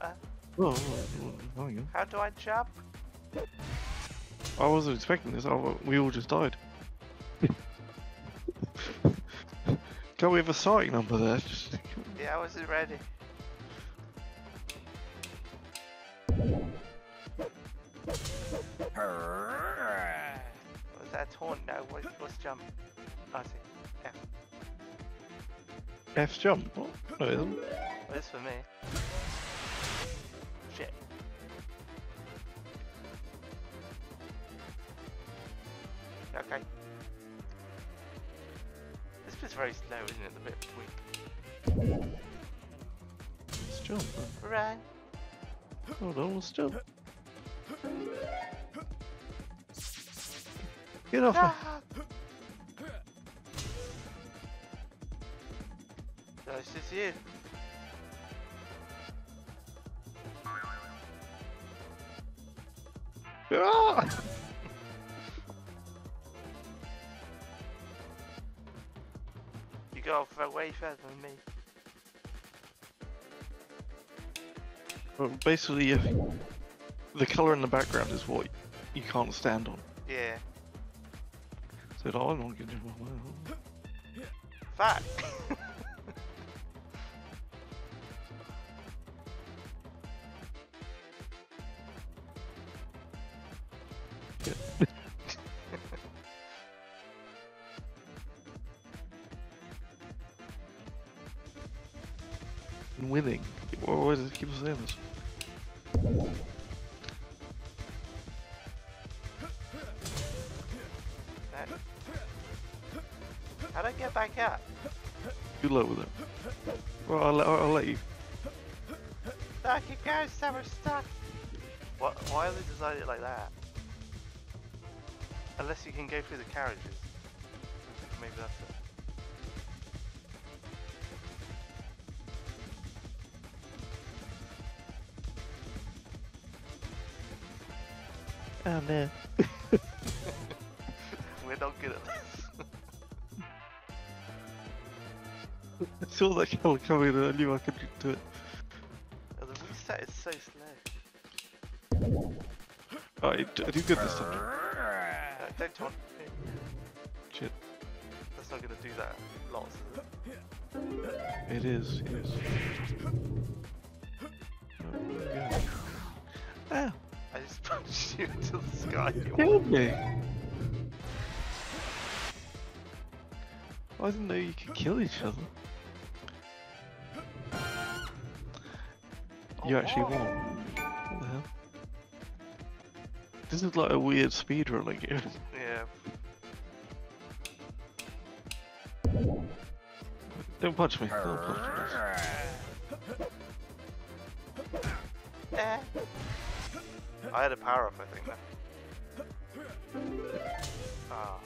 Uh, Oh, oh, oh, hang how do I jump? I wasn't expecting this. I, we all just died. Can't we have a sighting number there? Just, Yeah, I wasn't ready. Was that a taunt? No, what, what's jump? Oh, I see. F. F's jump. What? No, it isn't. Well, it's for me. Bit's very slow, isn't it? The bit weak. Let's jump. Right. Hold on, let's jump. Get off me. Ah! No, it's just you. Ah! Go way further than me. Well, basically, if the colour in the background is what you can't stand on. Yeah. So I'm not going to. Fuck. Winning. Why why does it keep saying this? How'd I get back up? Good luck with it. Well, I'll, let- I'll let you. No, keep going, Sam, we're stuck. What, why have they designed it like that? Unless you can go through the carriages. Maybe that's it. Oh no. We're not good at this. I saw that colour coming and I knew I could do it. Oh, the reset is so slow. Oh, I, d- I do good this time. No, don't taunt me. Shit. That's not gonna do that. Lots. Is it? It is, it is. Sky. you killed me! I didn't know you could kill each other. You actually won. What the hell? This is like a weird speedrunning game. Yeah. Don't punch me. Don't punch me. I had a power up, I think, then. Ah.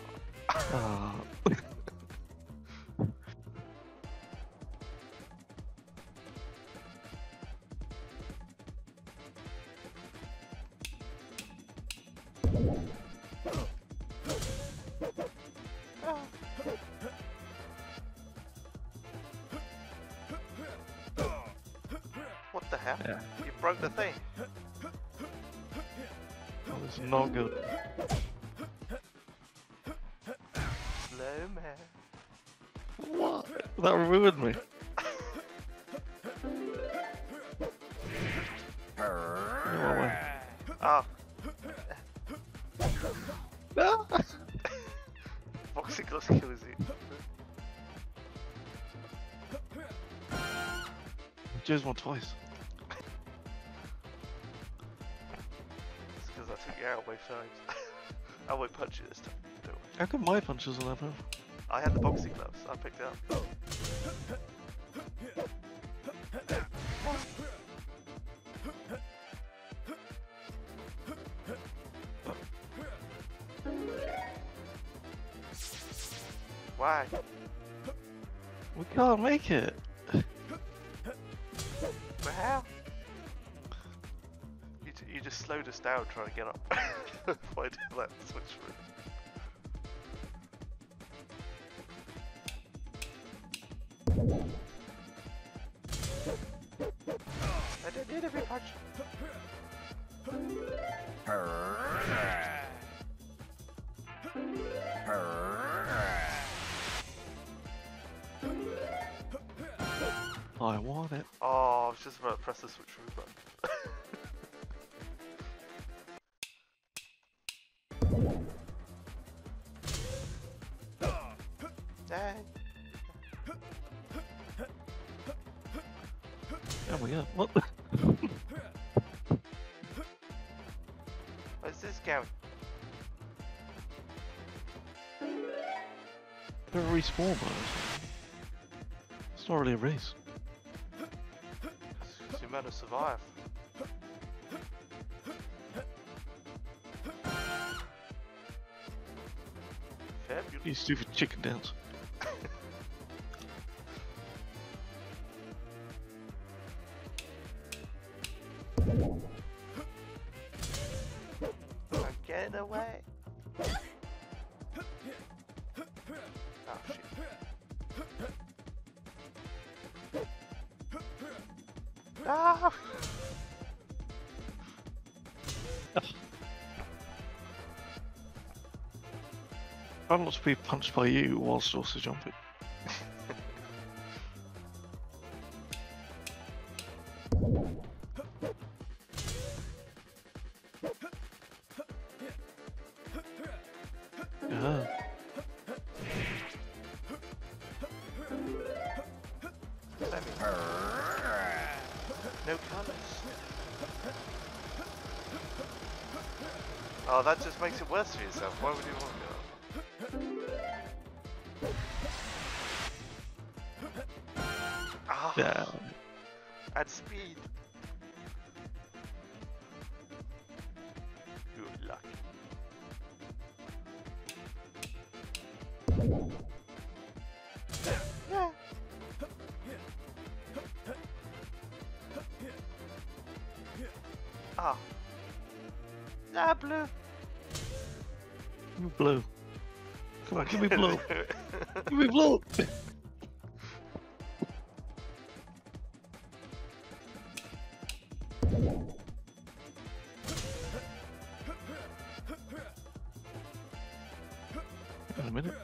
What the hell? Yeah. You broke the thing. That was not good. Man. What? That ruined me. No way. Ah, Ah! boxing gloves kills you. Just one twice. It's because I took you out both times. I won't punch you this time. How come my punches are that powerful? I had the boxing gloves. I picked it up. Why? We can't make it. But how? You, you just slowed us down trying to get up. Why did that switch through? I don't every punch. I want it. Oh, I was just about to press the switch move button. what? Where's this going? They're a respawn bonus. It's not really a race. So you better survive. Fabulous. You stupid chicken dance. I'm away. Oh shit. Ah! Try not to be punched by you whilst also jumping. No colours. Oh, that just makes it worse for yourself. Why would you want to go? Ah, Yeah. at speed. Give me blue. give me blue. In a minute.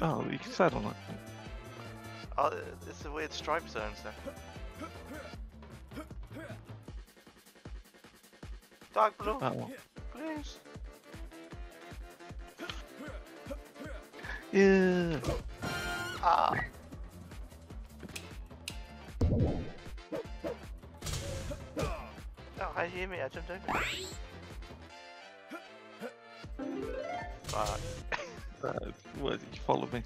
Oh, you can sat on that. oh, it's a weird stripe zones there. Dark blue, Oh, please. Yeah. Ah. Oh, I hear me. I jumped over. Fuck. Uh, what, you follow me?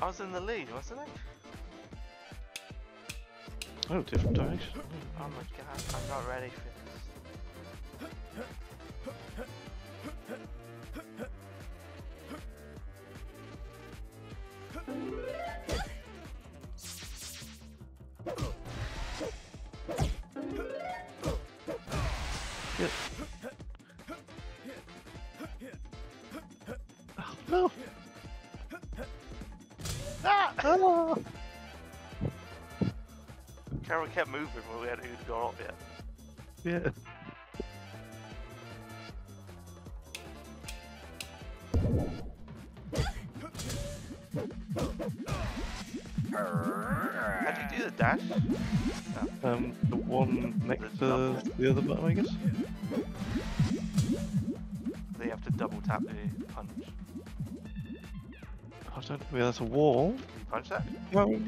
I was in the lead, wasn't I? Oh, different direction. Oh my god, I'm not ready for Carol kept moving when we hadn't even got up yet. Yeah. How do you do the dash? Um, the one next The to the other button, I guess. They have to double tap the punch. I don't know. Yeah, that's a wall. Can you punch that? No.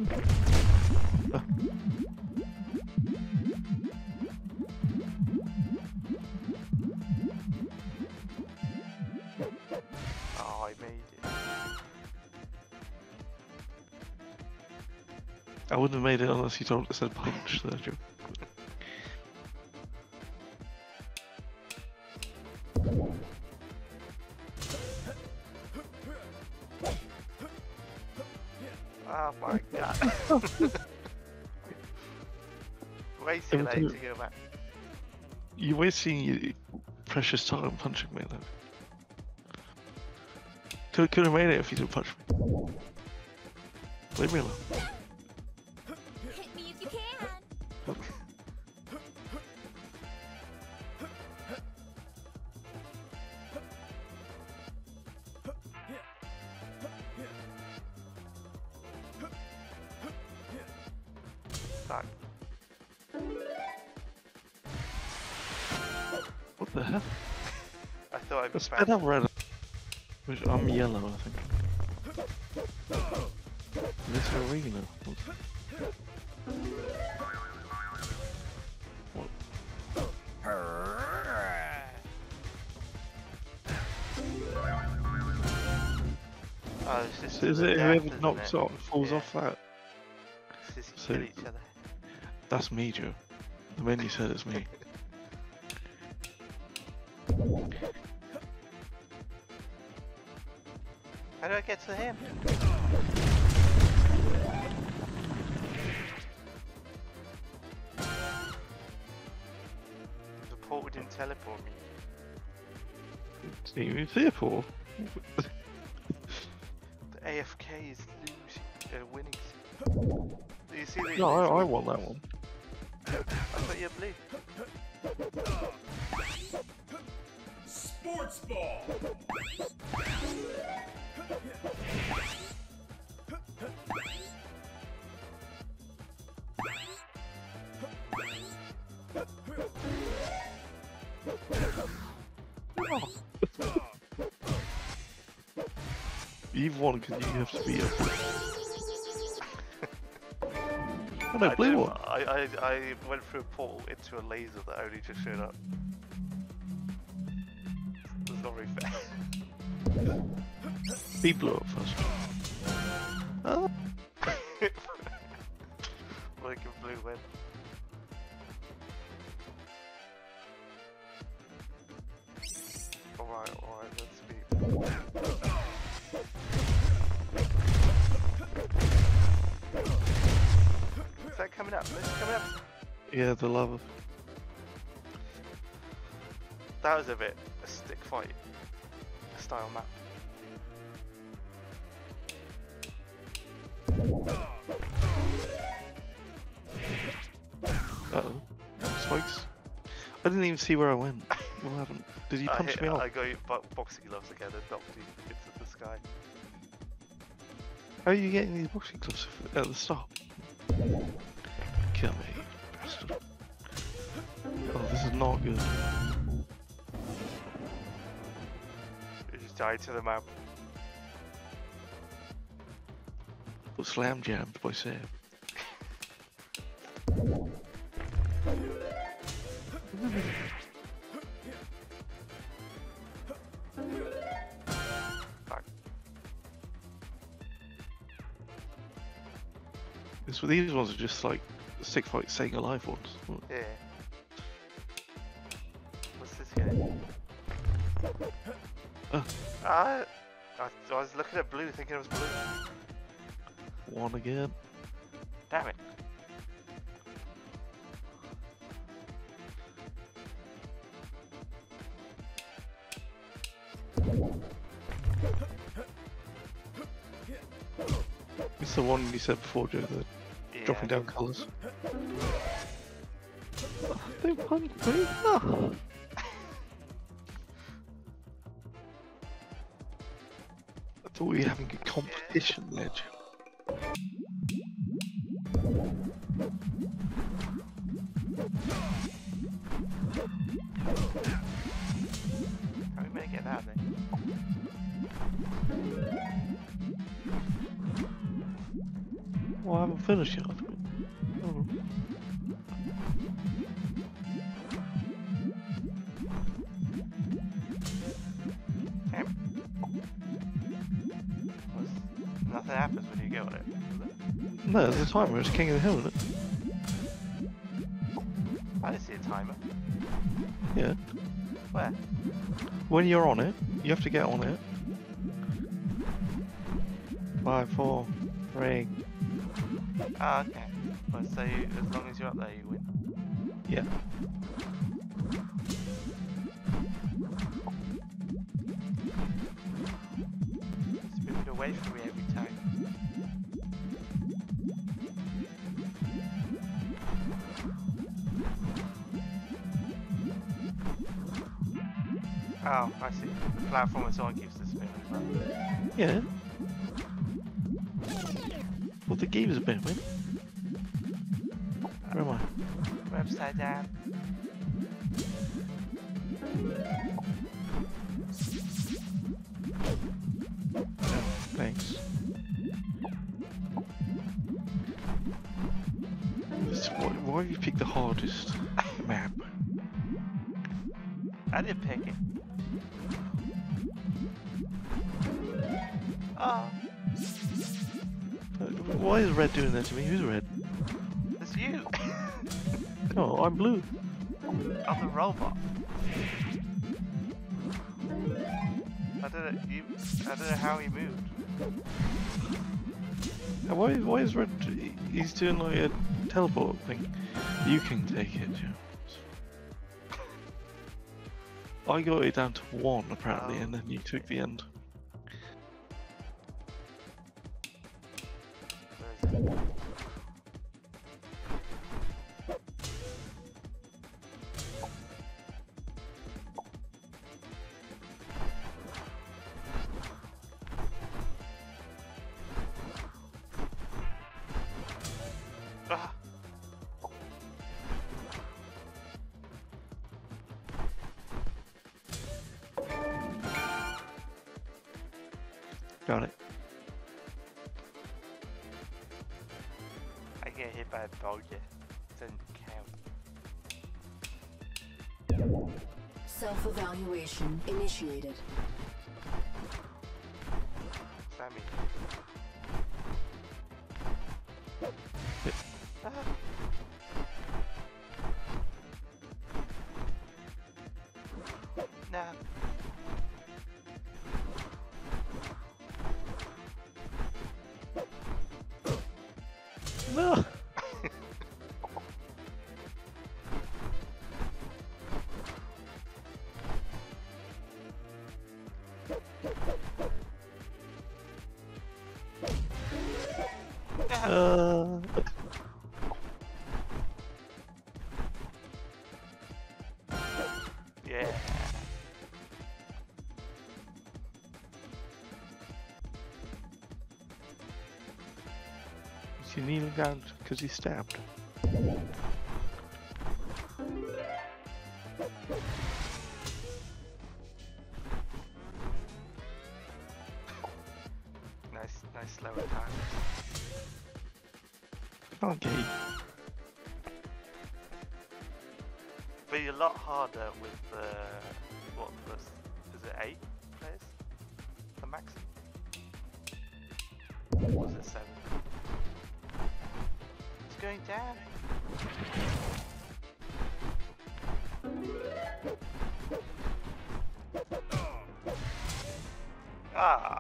Wouldn't have made it unless you told us said punch, Sergio. Oh my god. Wasting Every late time- to go back. You're wasting your precious time punching me, though. Could, could have made it if you didn't punch me. Leave me alone. I thought I'd Let's be spin up red. Which I'm yellow, I think. This arena. What? Oh, So is the it whoever knocks it? off falls Yeah. off that? You So- kill each other. That's me, Joe. The menu said it's me. How do I to him? The portal didn't teleport me. Didn't even see a pool. The AFK is losing, uh, winning. Do you see the? No, I, I want that one. I thought you're blue. Sports ball. You've won because you have to be a. Oh I blue one. I, I, I went through a portal into a laser that only just showed up. It's not very fair. He blew up first. Oh, like a blue win. Alright, alright, let's be. Is that coming up? Is it coming up? yeah, the lava. That was a bit a stick fight style map. Didn't even see where I went. What happened? Did you I punch hit- me off? I got bo- boxing gloves again and knocked you into the sky. How are you getting these boxing gloves at the start? Kill me, bastard. Oh, this is not good. You just died to the map. Got slam jammed by Sam. These ones are just like stick fight staying alive ones. Yeah. What's this guy? Oh. Ah, I, I was looking at blue thinking it was blue. One again. Damn it. It's the one you said before, Joe, Yeah. Dropping down colours. They punched me. Ah. I thought we were having a competition there, Joe. How are we gonna get that then? Well, I haven't finished yet. Oh. Damn it. What's- Nothing happens when you go on it. it? No, there's a timer. It's King of the Hill, isn't it? I didn't see a timer. Yeah. Where? When you're on it, you have to get on it. Five, four, three. Ah, okay. Well, so as long as you're up there, you win. Yeah. It's moving away from me every time. Oh, I see. The platform is all keeps the spin. Yeah. Well, the game's a bit. Where am I? We're upside down. Why is red doing that to me? Who's red? it's you. No, I'm blue. I'm the robot. I don't know. You. I don't know how he moved. Uh, Why, why is red? He's doing like a teleport thing. You can take it, James. I got it down to one apparently, Oh. and then you took the end. Got it. By a dog yet. Doesn't count. Self-evaluation initiated. He kneeling down because he's stabbed? Nice, nice slower time. Okay. Be a lot harder with uh, what was is it eight players? The maximum? Or was it seven? Going down. Ah.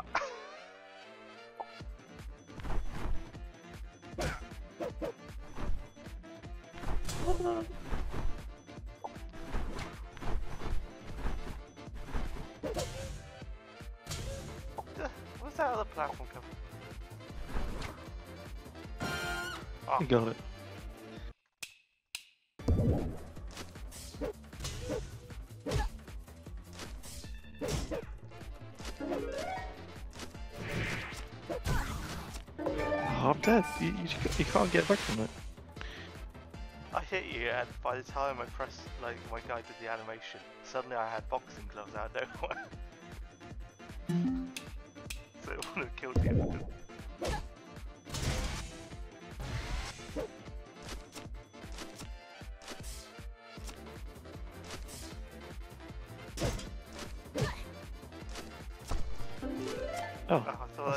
Got it. Oh, I'm dead. You, you, you can't get back from it. I hit you, and by the time I pressed, like, my guy did the animation, suddenly I had boxing gloves out of nowhere. so it would have killed you.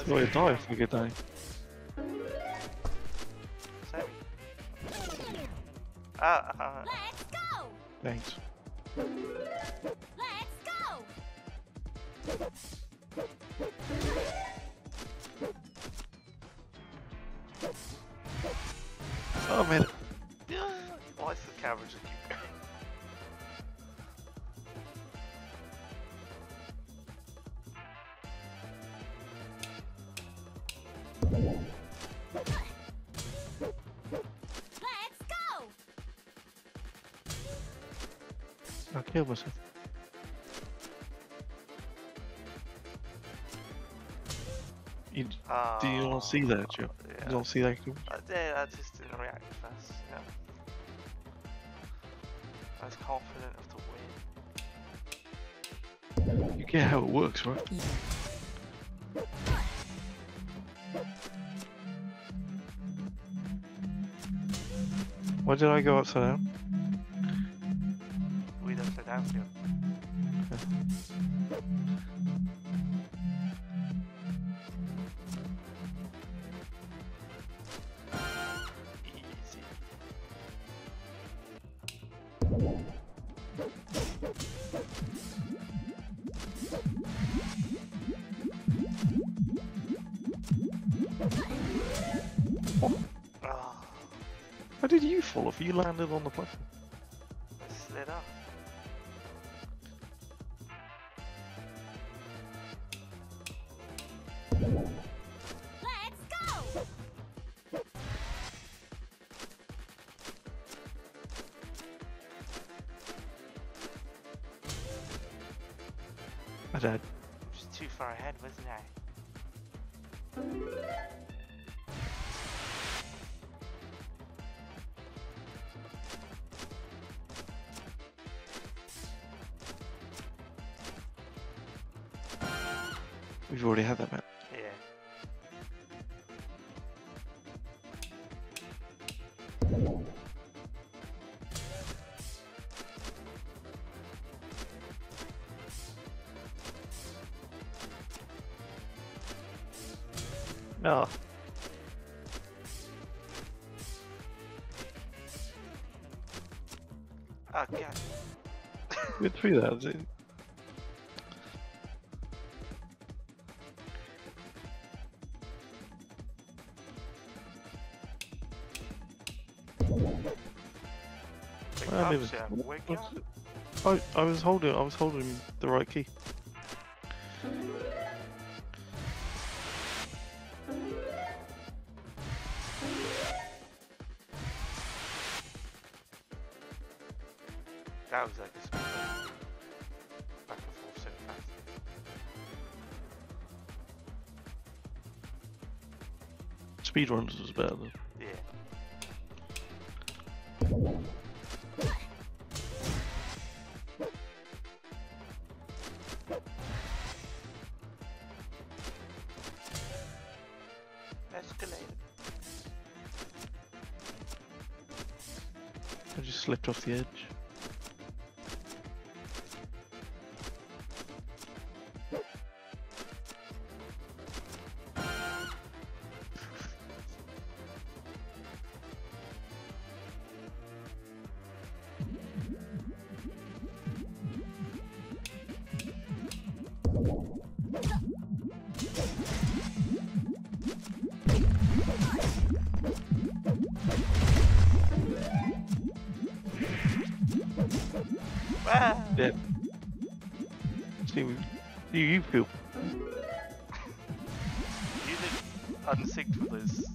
I thought that's that where you was die if you get die. Sammy. Ah, ah, Let's go! Thanks. Let's go! Oh, man. Why is the camera just keep Do you not see that, Joe? Yeah. You don't see that? I did, I just didn't react fast. Yeah. I was confident of the win. You get how it works, right? Why did I go upside down? How did you fall off? You landed on the platform. Slid off. No. Oh ah, god. We're through that. is it? I mean, ups, yeah. Wake what's- up. I, I was holding I was holding the right key. That was like a smooth back and forth so fast. Speedruns was better. Escalated. I just slipped off the edge. You feel. You did unsynced with those